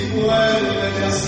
Igual la